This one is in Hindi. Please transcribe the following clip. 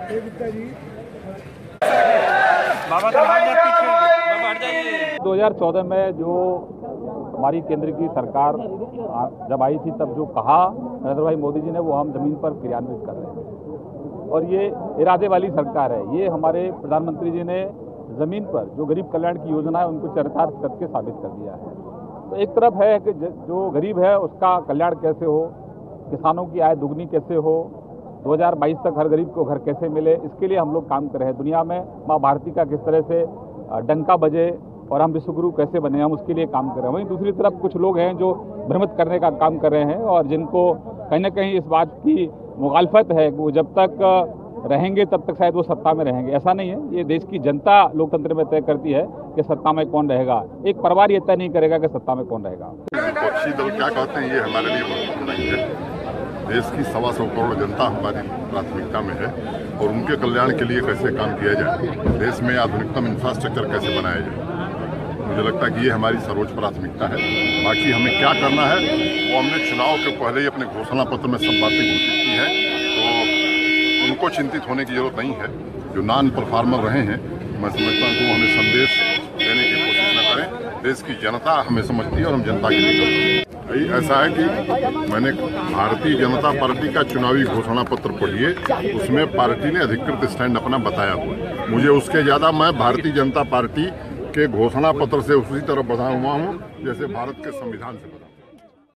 हट जाइए। 2014 में जो हमारी केंद्र की सरकार जब आई थी, तब जो कहा नरेंद्र भाई मोदी जी ने, वो हम ज़मीन पर क्रियान्वित कर रहे हैं। और ये इरादे वाली सरकार है। ये हमारे प्रधानमंत्री जी ने ज़मीन पर जो गरीब कल्याण की योजना है, उनको चरितार्थ करके साबित कर दिया है। तो एक तरफ़ है कि जो गरीब है, उसका कल्याण कैसे हो? किसानों की आय दुगनी कैसे हो? 2022 तक हर गरीब को घर कैसे मिले, इसके लिए हम लोग काम कर रहे हैं। दुनिया में माँ भारती का किस तरह से डंका बजे और हम विश्वगुरु कैसे बने, हम उसके लिए काम कर रहे हैं। वहीं दूसरी तरफ़ कुछ लोग हैं जो भ्रमित करने का काम कर रहे हैं और जिनको कहीं ना कहीं इस बात की मुखालफत है कि वो जब तक रहेंगे तब तक शायद वो सत्ता में रहेंगे। ऐसा नहीं है, ये देश की जनता लोकतंत्र में तय करती है कि सत्ता में कौन रहेगा। एक परिवार ये तय नहीं करेगा कि सत्ता में कौन रहेगा। दल क्या कहते हैं, ये हमारे लिए है। देश की सवा सौ करोड़ जनता हमारी प्राथमिकता में है और उनके कल्याण के लिए कैसे काम किया जाए, देश में आधुनिकतम इंफ्रास्ट्रक्चर कैसे बनाया जाए, मुझे लगता है कि ये हमारी सर्वोच्च प्राथमिकता है। बाकी हमें क्या करना है वो हमने चुनाव के पहले ही अपने घोषणा पत्र में सब बातें घोषित की है तो उनको चिंतित होने की ज़रूरत नहीं है। जो नॉन परफॉर्मर रहे हैं, मैं समझता हूँ हमें संदेश देने की देश की जनता हमें समझती है और हम जनता के लिए ऐसा है कि मैंने भारतीय जनता पार्टी का चुनावी घोषणा पत्र पढ़िए उसमें पार्टी ने अधिकृत स्टैंड अपना बताया हुआ मुझे उसके ज़्यादा मैं भारतीय जनता पार्टी के घोषणा पत्र से उसी तरह बधा हुआ हूँ, जैसे भारत के संविधान से